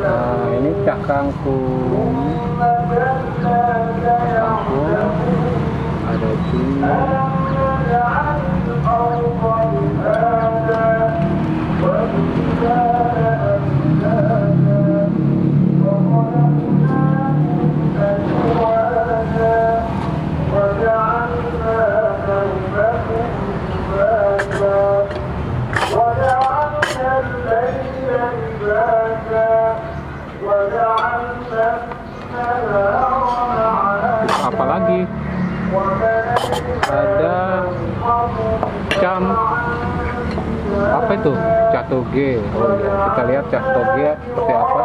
Nah, ini cah kangkung. Kangkung. Ada di Catoge. Oh iya, kita lihat catoge seperti apa.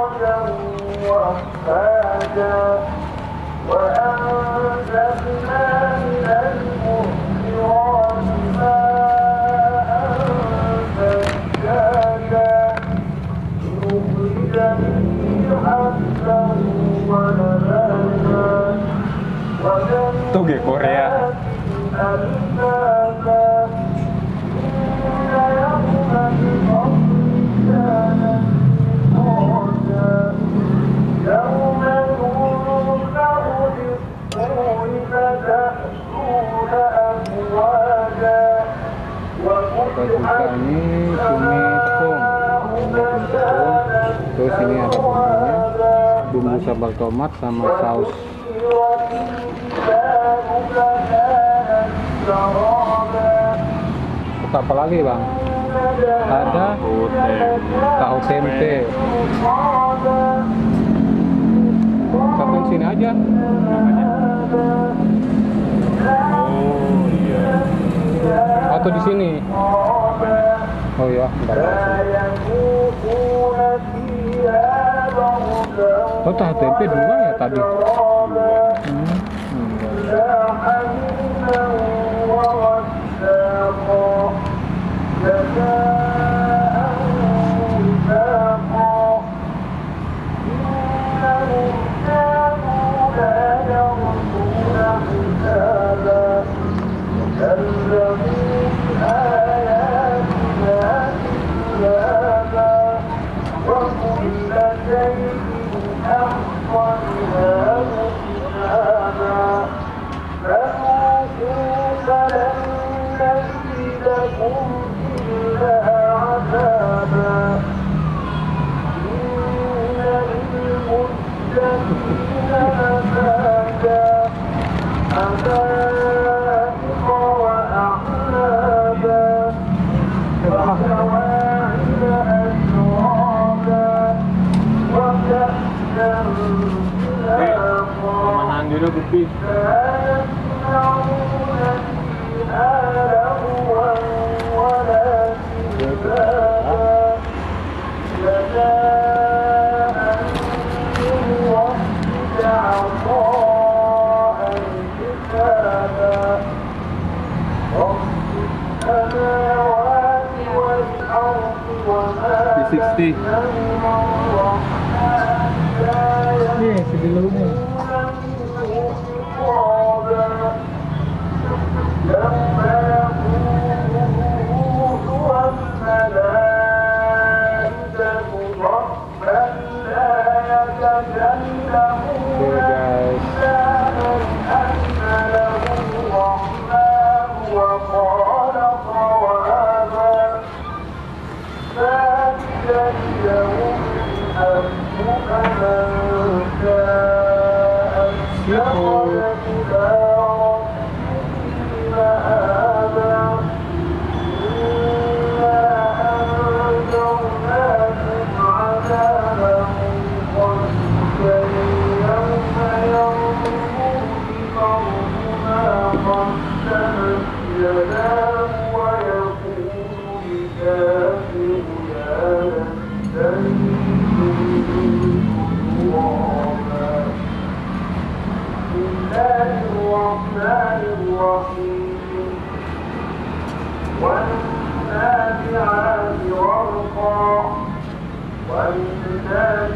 Toge Korea. Ini cumi tepung. Tepung. Terus ini ada bumbunya. Bumbu sambal tomat sama saus. Terus apa lagi bang? Ada tahu tempe. Satu sini aja. Oh iya. Atau di sini? Oh ya, bentar. Oh tahu tempe dua ya tadi? Hmm. hmm. love, love. 50 والنازعات غرقا والناشطات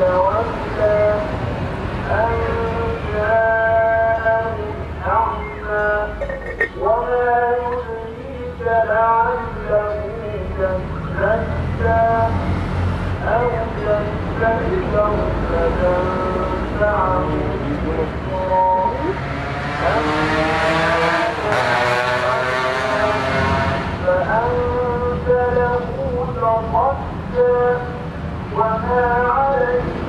تولى أن جاءه الأعمى وما يدريك لعله يزكى أو يذكر فتنفعه الذكرى فأنت له تصدى وما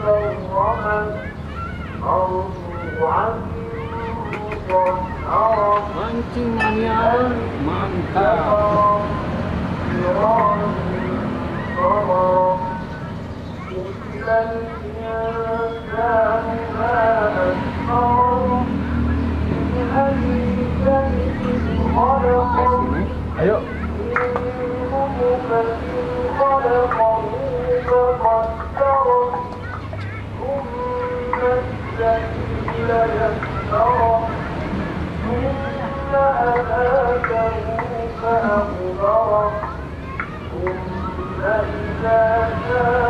مكرما مرفوعا مطهرا أنت من يعلم من كفر كرام برا قتل الإنسان ما أكفره من أي شيء خلقه أيوه. خلقه فقدره sini. Ayo. ثم أماته إذا شاء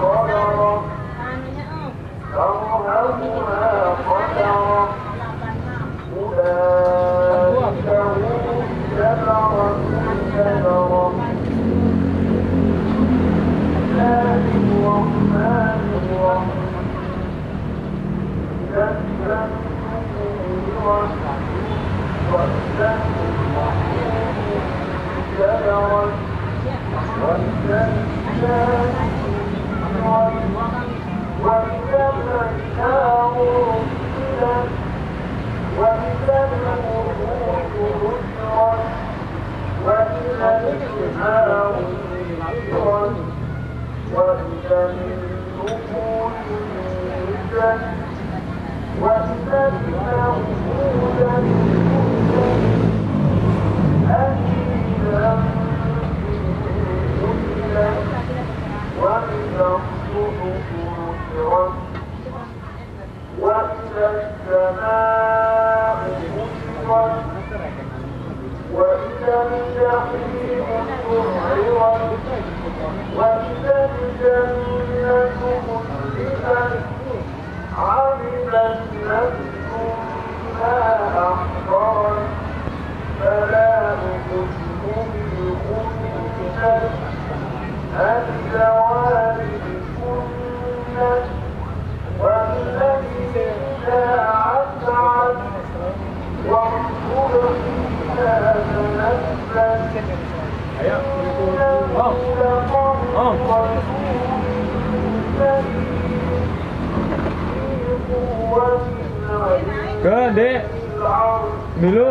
Dulu.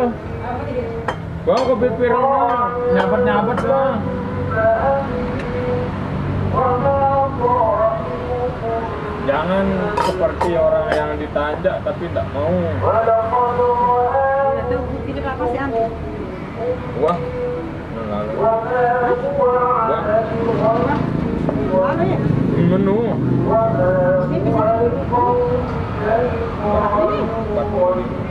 Bawa ke pipirnya. Nyabet-nyabet lah. Jangan seperti orang yang ditanjak tapi tidak mau. Tidak apa sih Anti? Wah. Lalu. Mana ya? Menu. Ini. Enggak ini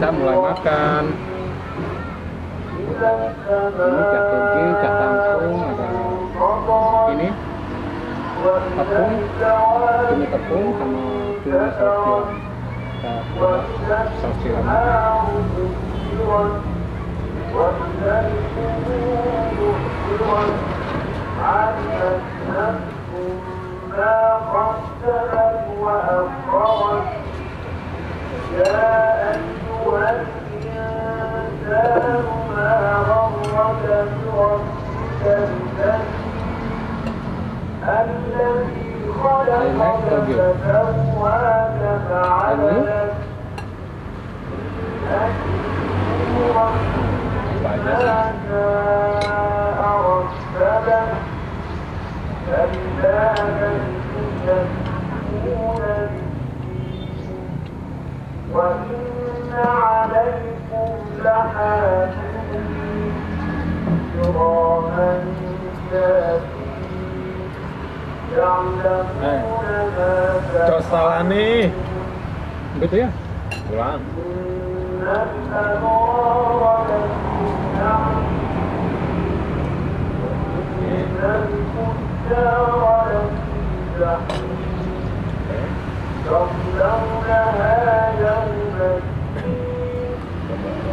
sini. Mana? Caca mulai makan ini cak toge cak tangkung ada ini tepung cumi tepung sama cumi saus tiram kita coba saus tiram يا أيها والإنسان ما غرك بربك الذي خلقك فسواك فعدلك ما شاء ربك كلا بل تكذبون بالدين وإن عليكم لحافظين كراما يعلمون ما تفعلون Begitu ya? Quran. يصلونها يوم الدين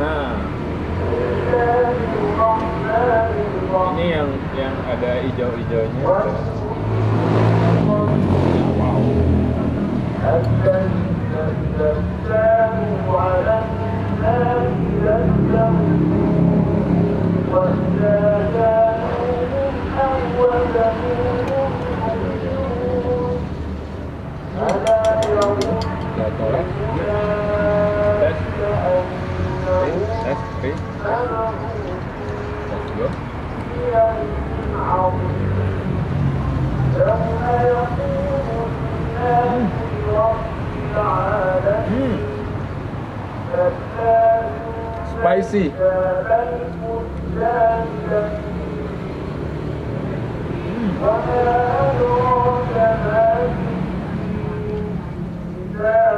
Nah, ini yang yang ada hijau-hijaunya. Wow. ya coret Hmm, spicy.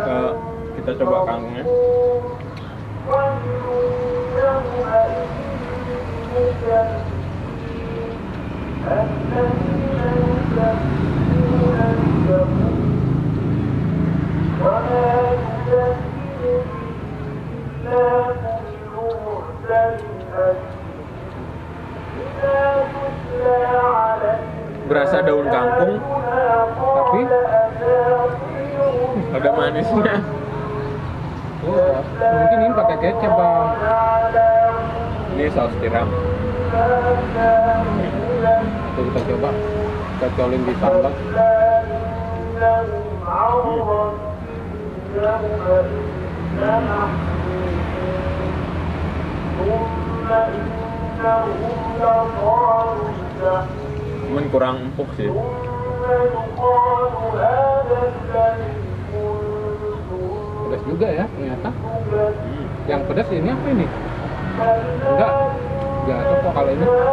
Eh, kita coba kangkungnya. Berasa daun kangkung, tapi ada manisnya. Oh, mungkin ini pakai kecap bang Ini saus tiram. Tuh, kita coba kita colin di sambal Cuman kurang empuk sih. Pedas juga ya ternyata. Hmm. yang pedas ini apa ini? Enggak. Enggak tahu kok kalau ini. Itu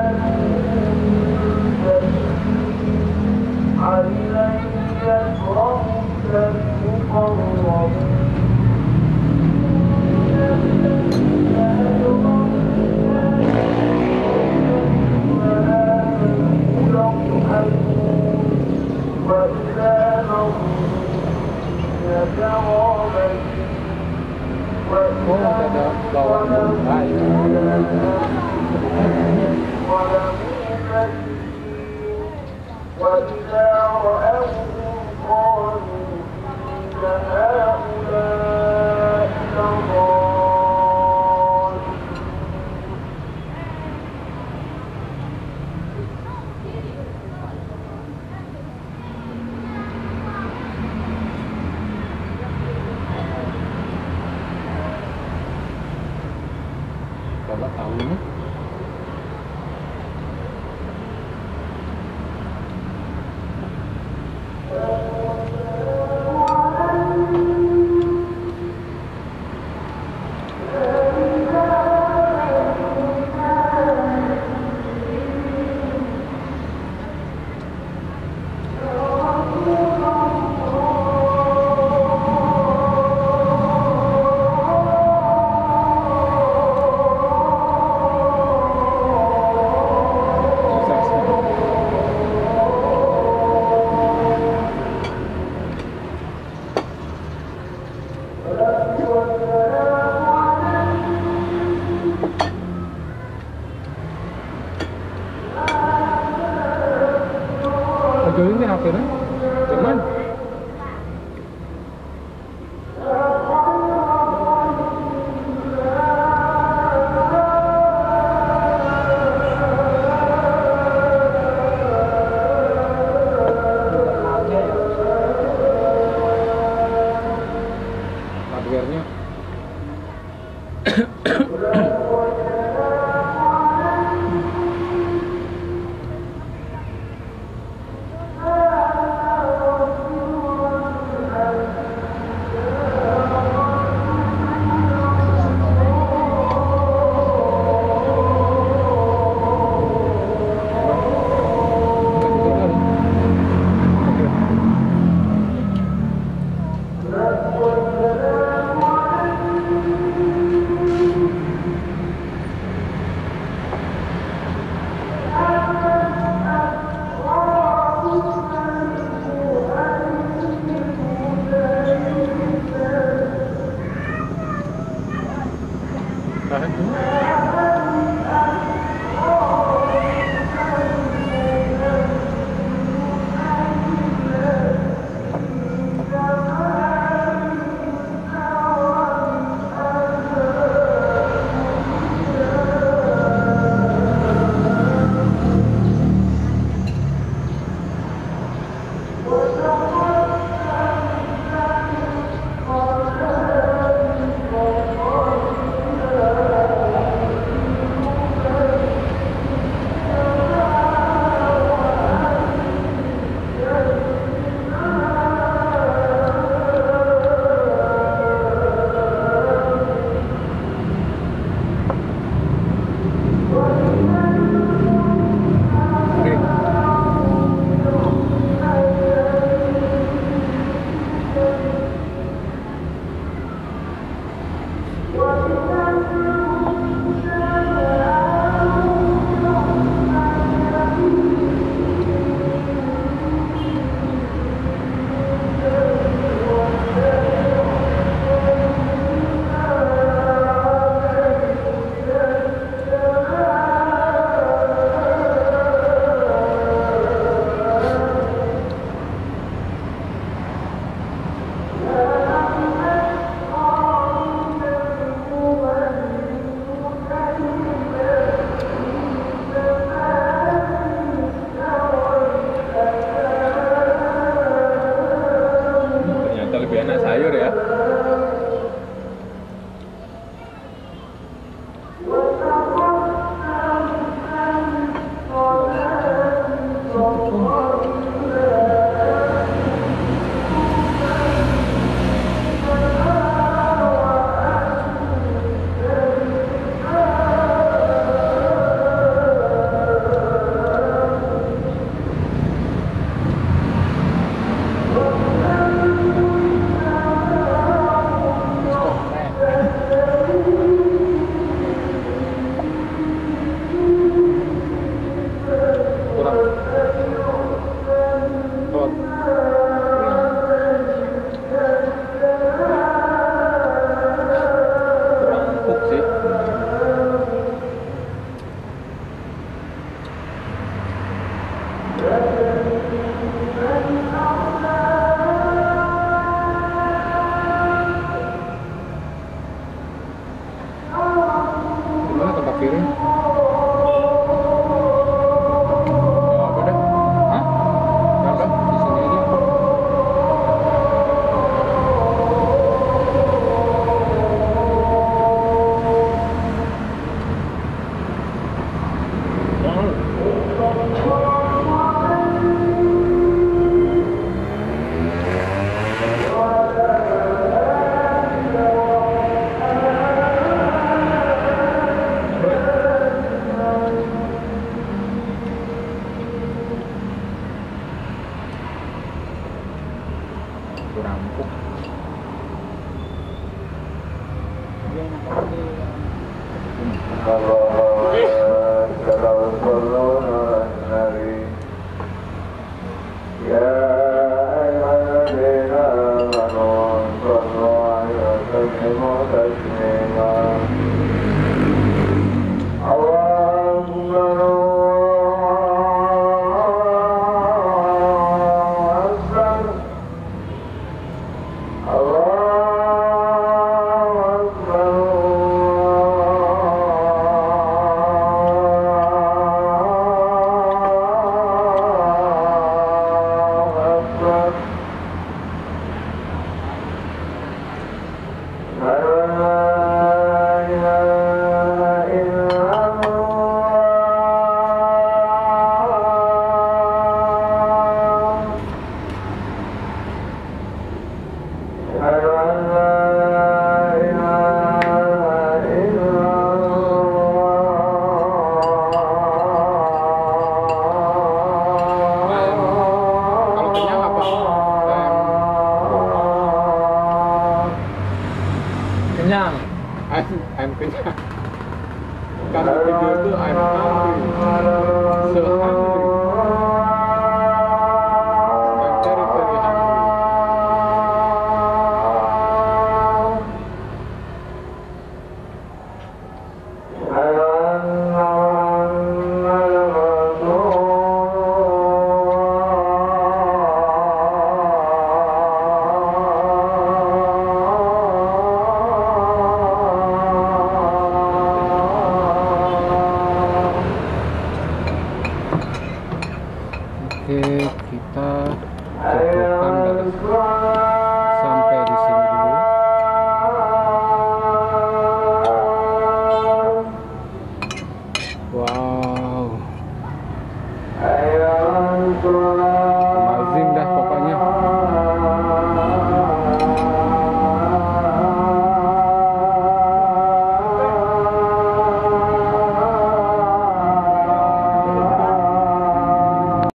علي ربك مقرب Oh, that's a